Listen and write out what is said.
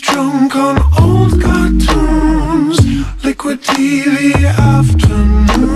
drunk on old cartoons. Liquid TV afternoon.